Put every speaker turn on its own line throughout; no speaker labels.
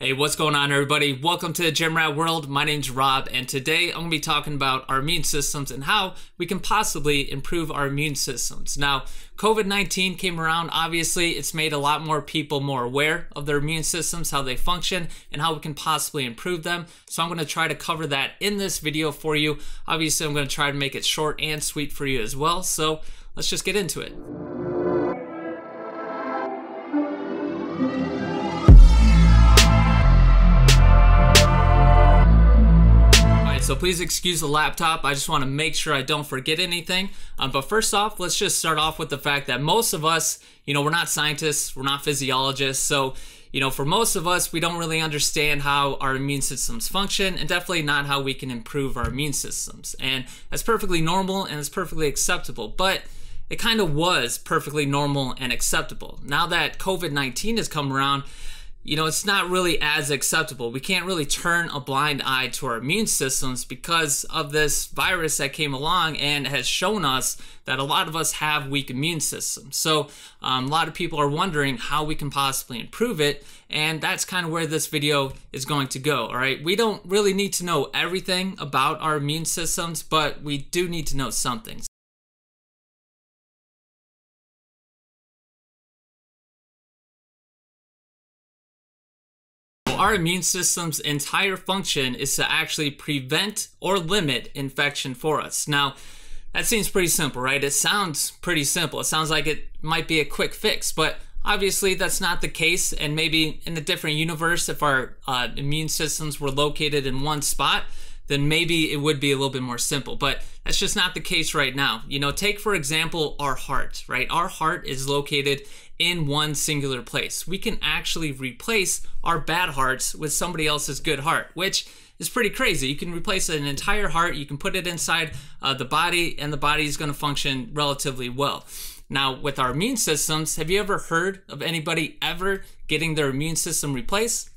Hey, what's going on, everybody? Welcome to the Gym Rat World. My name's Rob, and today I'm going to be talking about our immune systems and how we can possibly improve our immune systems. Now, COVID 19 came around. Obviously, it's made a lot more people more aware of their immune systems, how they function, and how we can possibly improve them. So, I'm going to try to cover that in this video for you. Obviously, I'm going to try to make it short and sweet for you as well. So, let's just get into it. So please excuse the laptop. I just want to make sure I don't forget anything. Um, but first off, let's just start off with the fact that most of us, you know, we're not scientists, we're not physiologists. So, you know, for most of us, we don't really understand how our immune systems function and definitely not how we can improve our immune systems. And that's perfectly normal and it's perfectly acceptable. But it kind of was perfectly normal and acceptable. Now that COVID 19 has come around, you know, it's not really as acceptable. We can't really turn a blind eye to our immune systems because of this virus that came along and has shown us that a lot of us have weak immune systems. So, um, a lot of people are wondering how we can possibly improve it, and that's kind of where this video is going to go. All right, we don't really need to know everything about our immune systems, but we do need to know something. Our immune system's entire function is to actually prevent or limit infection for us. Now, that seems pretty simple, right? It sounds pretty simple. It sounds like it might be a quick fix, but obviously that's not the case. And maybe in a different universe, if our uh, immune systems were located in one spot, then maybe it would be a little bit more simple. But that's just not the case right now. You know, take for example our heart, right? Our heart is located in one singular place. We can actually replace our bad hearts with somebody else's good heart, which is pretty crazy. You can replace an entire heart, you can put it inside uh, the body, and the body is going to function relatively well. Now, with our immune systems, have you ever heard of anybody ever getting their immune system replaced?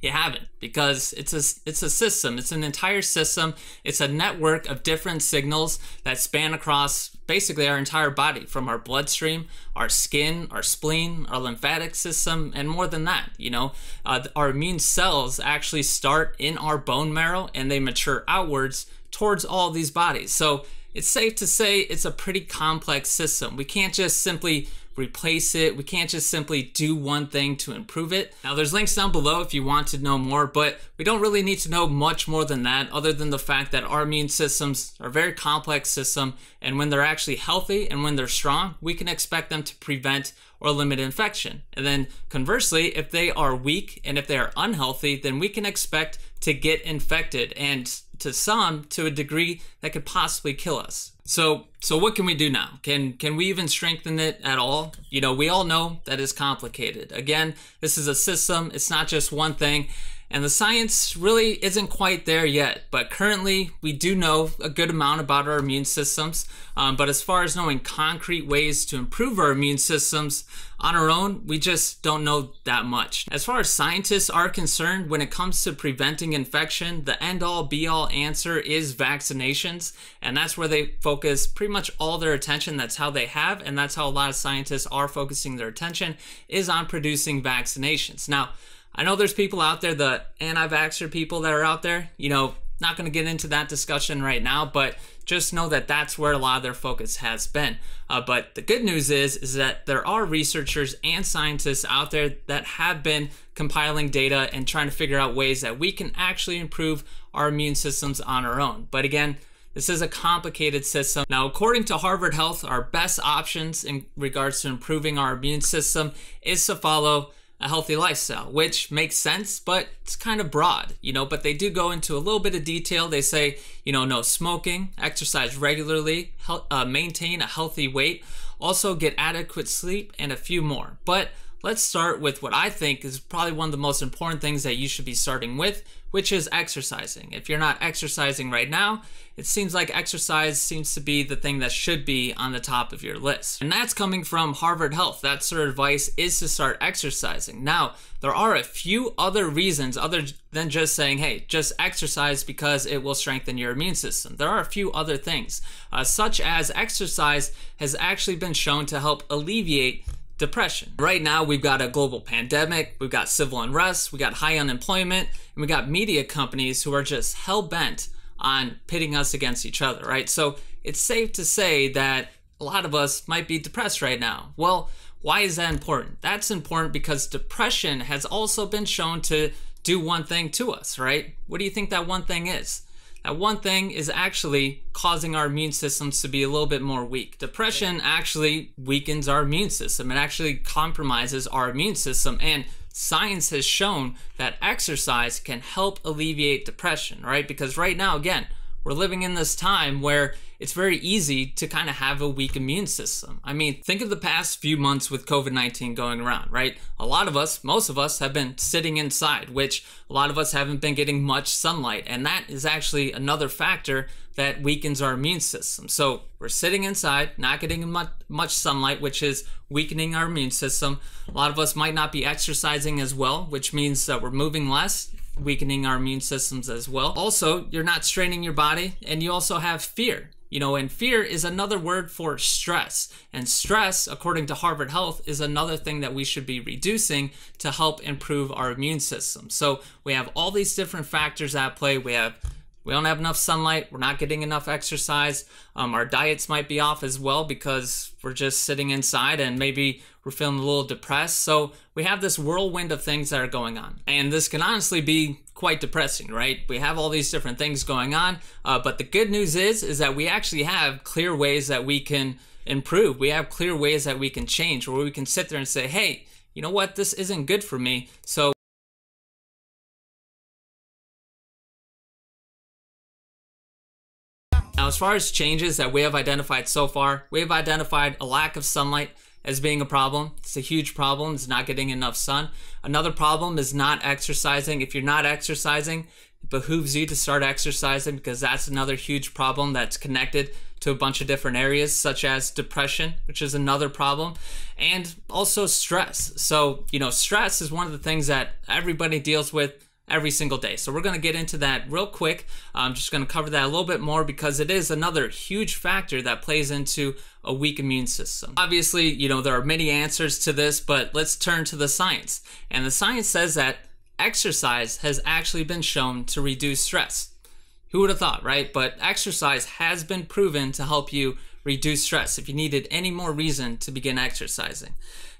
You haven't because it's a it's a system. It's an entire system. It's a network of different signals that span across basically our entire body, from our bloodstream, our skin, our spleen, our lymphatic system, and more than that. You know, uh, our immune cells actually start in our bone marrow and they mature outwards towards all these bodies. So it's safe to say it's a pretty complex system. We can't just simply replace it. We can't just simply do one thing to improve it. Now there's links down below if you want to know more, but we don't really need to know much more than that other than the fact that our immune systems are a very complex system and when they're actually healthy and when they're strong, we can expect them to prevent or limit infection. And then conversely, if they are weak and if they are unhealthy, then we can expect to get infected and to some to a degree that could possibly kill us. So so what can we do now? Can can we even strengthen it at all? You know, we all know that is complicated. Again, this is a system, it's not just one thing. And the science really isn't quite there yet, but currently we do know a good amount about our immune systems. Um, but as far as knowing concrete ways to improve our immune systems on our own, we just don't know that much. As far as scientists are concerned, when it comes to preventing infection, the end all be all answer is vaccinations. And that's where they focus pretty much all their attention. That's how they have, and that's how a lot of scientists are focusing their attention is on producing vaccinations. Now, I know there's people out there, the anti-vaxxer people that are out there, you know, not going to get into that discussion right now, but just know that that's where a lot of their focus has been. Uh, but the good news is, is that there are researchers and scientists out there that have been compiling data and trying to figure out ways that we can actually improve our immune systems on our own. But again, this is a complicated system. Now, according to Harvard Health, our best options in regards to improving our immune system is to follow a healthy lifestyle, which makes sense, but it's kind of broad, you know. But they do go into a little bit of detail. They say, you know, no smoking, exercise regularly, uh, maintain a healthy weight, also get adequate sleep, and a few more. But let's start with what I think is probably one of the most important things that you should be starting with, which is exercising. If you're not exercising right now, it seems like exercise seems to be the thing that should be on the top of your list. And that's coming from Harvard Health. That's their advice is to start exercising. Now, there are a few other reasons other than just saying, hey, just exercise because it will strengthen your immune system. There are a few other things, uh, such as exercise has actually been shown to help alleviate depression. Right now, we've got a global pandemic, we've got civil unrest, we got high unemployment, and we got media companies who are just hell bent on pitting us against each other, right? So it's safe to say that a lot of us might be depressed right now. Well, why is that important? That's important because depression has also been shown to do one thing to us, right? What do you think that one thing is? That one thing is actually causing our immune systems to be a little bit more weak. Depression actually weakens our immune system. It actually compromises our immune system. And science has shown that exercise can help alleviate depression, right? Because right now, again, we're living in this time where it's very easy to kind of have a weak immune system. I mean, think of the past few months with COVID 19 going around, right? A lot of us, most of us, have been sitting inside, which a lot of us haven't been getting much sunlight. And that is actually another factor that weakens our immune system. So we're sitting inside, not getting much, much sunlight, which is weakening our immune system. A lot of us might not be exercising as well, which means that we're moving less weakening our immune systems as well. Also, you're not straining your body, and you also have fear. You know, and fear is another word for stress. And stress, according to Harvard Health, is another thing that we should be reducing to help improve our immune system. So we have all these different factors at play. We have we don't have enough sunlight. We're not getting enough exercise. Um, our diets might be off as well because we're just sitting inside and maybe we're feeling a little depressed. So we have this whirlwind of things that are going on. And this can honestly be quite depressing, right? We have all these different things going on. Uh, but the good news is, is that we actually have clear ways that we can improve. We have clear ways that we can change where we can sit there and say, hey, you know what? This isn't good for me. So as far as changes that we have identified so far, we have identified a lack of sunlight as being a problem. It's a huge problem. It's not getting enough sun. Another problem is not exercising. If you're not exercising, it behooves you to start exercising because that's another huge problem that's connected to a bunch of different areas, such as depression, which is another problem, and also stress. So, you know, stress is one of the things that everybody deals with every single day. So we're going to get into that real quick. I'm just going to cover that a little bit more because it is another huge factor that plays into a weak immune system. Obviously, you know, there are many answers to this, but let's turn to the science. And the science says that exercise has actually been shown to reduce stress. Who would have thought, right? But exercise has been proven to help you reduce stress if you needed any more reason to begin exercising.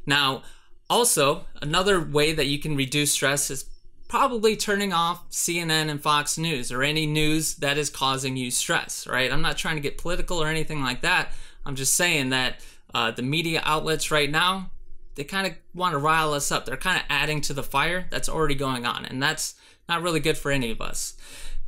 Now, also, another way that you can reduce stress is probably turning off CNN and Fox News or any news that is causing you stress, right? I'm not trying to get political or anything like that. I'm just saying that uh, the media outlets right now, they kind of want to rile us up. They're kind of adding to the fire that's already going on, and that's not really good for any of us.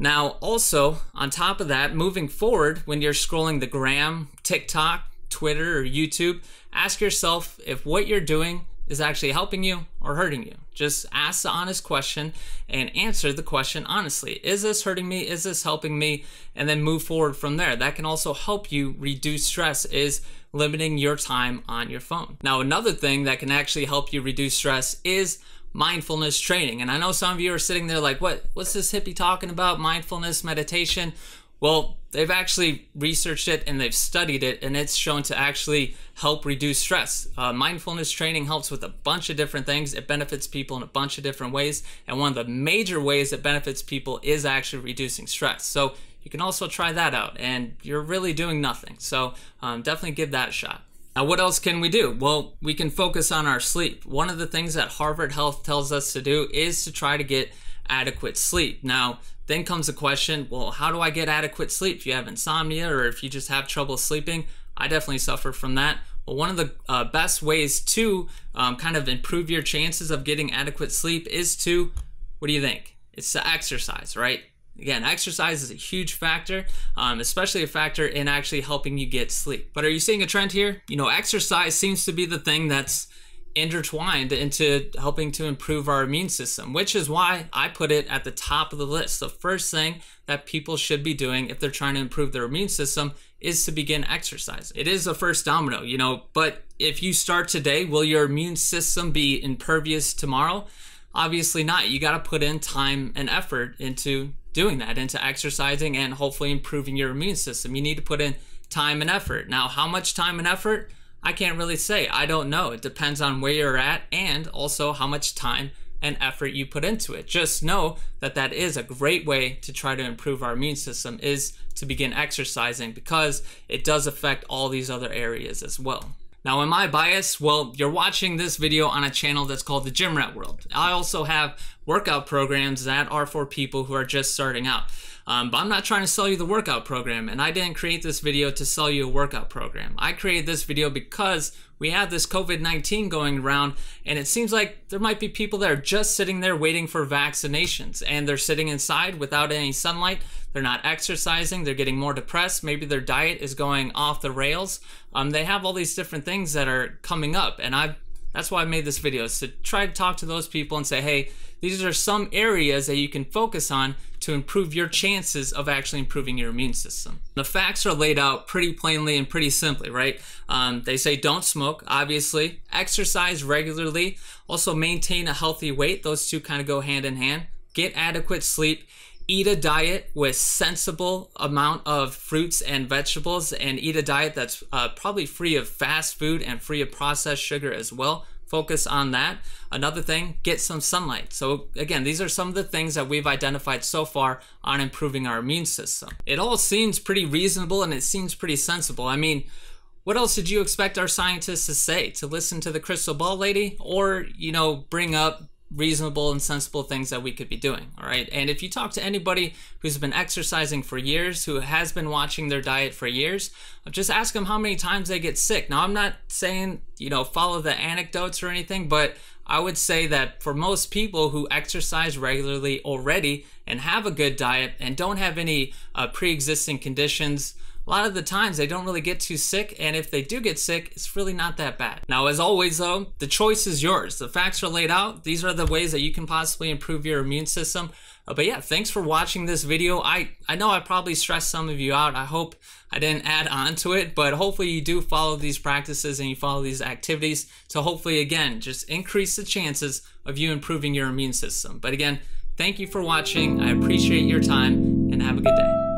Now, also, on top of that, moving forward, when you're scrolling the gram, TikTok, Twitter, or YouTube, ask yourself if what you're doing is actually helping you or hurting you. Just ask the honest question and answer the question honestly. Is this hurting me? Is this helping me? And then move forward from there. That can also help you reduce stress is limiting your time on your phone. Now, another thing that can actually help you reduce stress is mindfulness training. And I know some of you are sitting there like, what what's this hippie talking about? Mindfulness meditation? Well, they've actually researched it and they've studied it, and it's shown to actually help reduce stress. Uh, mindfulness training helps with a bunch of different things. It benefits people in a bunch of different ways, and one of the major ways it benefits people is actually reducing stress. So you can also try that out, and you're really doing nothing. So um, definitely give that a shot. Now, what else can we do? Well, we can focus on our sleep. One of the things that Harvard Health tells us to do is to try to get adequate sleep. Now, then comes the question well, how do I get adequate sleep? If you have insomnia or if you just have trouble sleeping, I definitely suffer from that. Well, one of the uh, best ways to um, kind of improve your chances of getting adequate sleep is to, what do you think? It's to exercise, right? Again, exercise is a huge factor, um, especially a factor in actually helping you get sleep. But are you seeing a trend here? You know, exercise seems to be the thing that's intertwined into helping to improve our immune system, which is why I put it at the top of the list. The first thing that people should be doing if they're trying to improve their immune system is to begin exercise. It is the first domino, you know, but if you start today, will your immune system be impervious tomorrow? Obviously not. You got to put in time and effort into doing that, into exercising and hopefully improving your immune system. You need to put in time and effort. Now, how much time and effort? I can't really say. I don't know. It depends on where you're at and also how much time and effort you put into it. Just know that that is a great way to try to improve our immune system is to begin exercising because it does affect all these other areas as well. Now, am I biased? Well, you're watching this video on a channel that's called the Gym Rat World. I also have workout programs that are for people who are just starting out. Um, but I'm not trying to sell you the workout program, and I didn't create this video to sell you a workout program. I created this video because we have this COVID 19 going around, and it seems like there might be people that are just sitting there waiting for vaccinations, and they're sitting inside without any sunlight. They're not exercising, they're getting more depressed. Maybe their diet is going off the rails. Um, they have all these different things that are coming up, and I've that's why I made this video, is to try to talk to those people and say, hey, these are some areas that you can focus on to improve your chances of actually improving your immune system. The facts are laid out pretty plainly and pretty simply, right? Um, they say don't smoke, obviously, exercise regularly, also maintain a healthy weight. Those two kind of go hand in hand. Get adequate sleep eat a diet with sensible amount of fruits and vegetables and eat a diet that's uh, probably free of fast food and free of processed sugar as well focus on that. Another thing, get some sunlight. So again, these are some of the things that we've identified so far on improving our immune system. It all seems pretty reasonable and it seems pretty sensible. I mean, what else did you expect our scientists to say? To listen to the crystal ball lady or, you know, bring up reasonable and sensible things that we could be doing. All right. And if you talk to anybody who's been exercising for years, who has been watching their diet for years, just ask them how many times they get sick. Now, I'm not saying, you know, follow the anecdotes or anything, but I would say that for most people who exercise regularly already and have a good diet and don't have any uh, pre existing conditions, a lot of the times they don't really get too sick, and if they do get sick, it's really not that bad. Now, as always, though, the choice is yours. The facts are laid out. These are the ways that you can possibly improve your immune system. Uh, but yeah, thanks for watching this video. I, I know I probably stressed some of you out. I hope I didn't add on to it, but hopefully you do follow these practices and you follow these activities to hopefully, again, just increase the chances of you improving your immune system. But again, thank you for watching. I appreciate your time and have a good day.